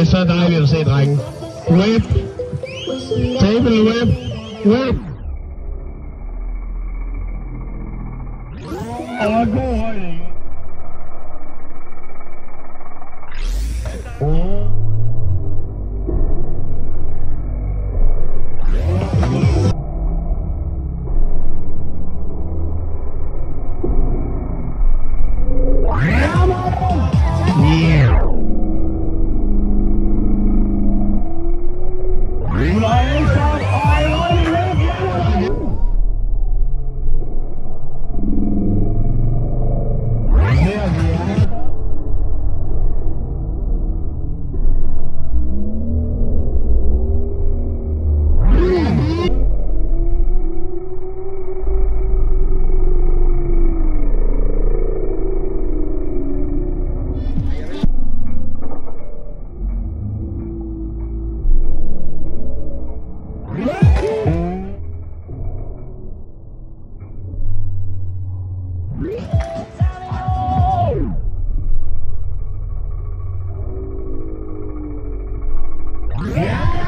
Det er så dejligt at se, drenge. Whip. Table whip. Whip. Og god højde. Yeah.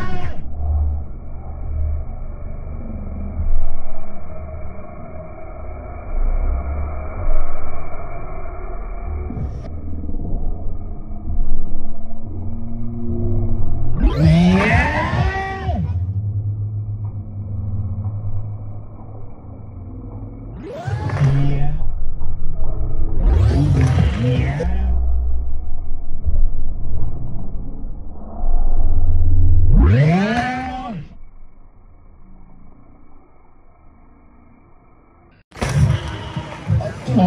Yeah,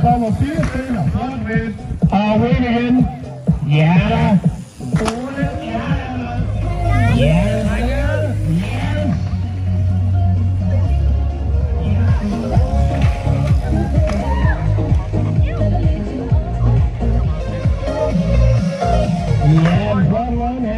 kommer fire stykker. Flot ved. Yeah, win Yeah, Yeah.